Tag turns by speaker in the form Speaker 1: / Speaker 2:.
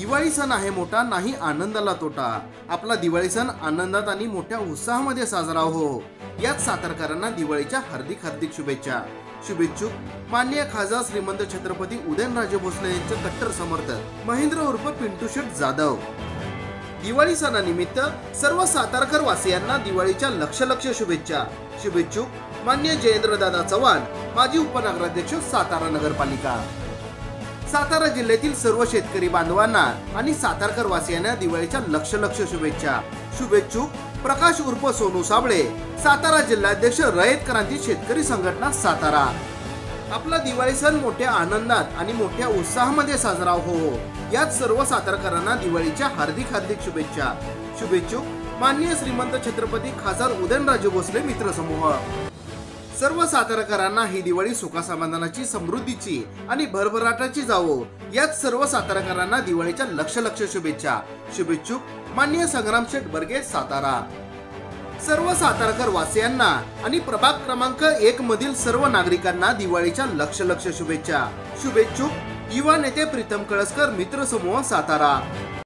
Speaker 1: दिवाळी सण आहे मोठा नाही आनंदाला तोटा. आपला दिवाळी सण आनंदात आणि मोठ्या उत्साहामध्ये साजरा हो. यात सातारकरांना दिवाळीच्या हार्दिक हार्दिक शुभेच्छा. शुभेच्छुक मान्य खासदार श्रीमंत छत्रपती उदयनराजे भोसले यांचे कट्टर समर्थक महेंद्र उर्फ पिंटू शेठ जाधव. दिवाळी सणानिमित्त सर्व सातारकर वासियांना दिवाळीच्या लक्ष लक्ष शुभेच्छा. शुभेच्छुक मान्य जयेंद्रदादा चव्हाण माजी उपनगराध्यक्ष सातारा नगरपालिका. सातारा जिल्ह्यातील सर्व शेतकरी बांधवांना आणि सातारकर वासियांना दिवाळीच्या लक्ष लक्ष शुभेच्छा. शुभेच्छुक प्रकाश उर्फ सोनू साबळे सातारा जिल्हाध्यक्ष रयत क्रांती शेतकरी संघटना सातारा. आपला दिवाळी सण मोठ्या आनंदात आणि मोठ्या उत्साहामध्ये साजरा हो, हो. यात सर्व सातारकरांना दिवाळीच्या हार्दिक हार्दिक शुभेच्छा. शुभेच्छुक माननीय श्रीमंत छत्रपती खासदार उदयनराजे भोसले मित्र समूह सर्व सातारकरांना ही दिवाळी सुखासमाधानाची समृद्धीची आणि भरभराटाची जावो. यात सर्व सातारकरांना दिवाळीच्या लक्ष लक्ष शुभेच्छा. शुभेच्छुक मान्य संग्राम शेठ बर्गे सातारा. सर्व सातारकर वासियांना आणि प्रभाग क्रमांक एक मधील सर्व नागरिकांना दिवाळीच्या लक्ष लक्ष शुभेच्छा. शुभेच्छुक युवा नेते प्रीतम कळसकर मित्र समूह सातारा.